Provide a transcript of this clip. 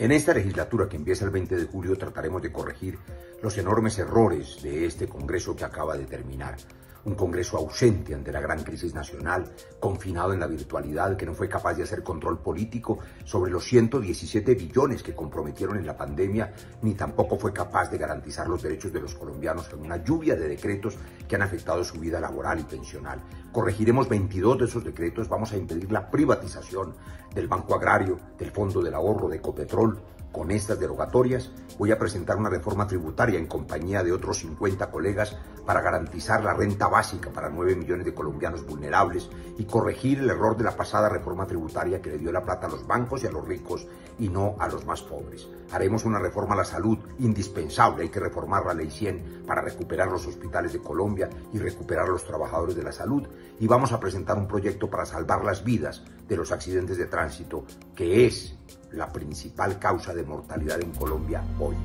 En esta legislatura que empieza el 20 de julio trataremos de corregir los enormes errores de este Congreso que acaba de terminar un Congreso ausente ante la gran crisis nacional, confinado en la virtualidad, que no fue capaz de hacer control político sobre los 117 billones que comprometieron en la pandemia, ni tampoco fue capaz de garantizar los derechos de los colombianos en una lluvia de decretos que han afectado su vida laboral y pensional. Corregiremos 22 de esos decretos, vamos a impedir la privatización del Banco Agrario, del Fondo del Ahorro, de Ecopetrol, con estas derogatorias voy a presentar una reforma tributaria en compañía de otros 50 colegas para garantizar la renta básica para 9 millones de colombianos vulnerables y corregir el error de la pasada reforma tributaria que le dio la plata a los bancos y a los ricos y no a los más pobres. Haremos una reforma a la salud indispensable, hay que reformar la ley 100 para recuperar los hospitales de Colombia y recuperar a los trabajadores de la salud y vamos a presentar un proyecto para salvar las vidas de los accidentes de tránsito que es la principal causa de mortalidad en Colombia hoy.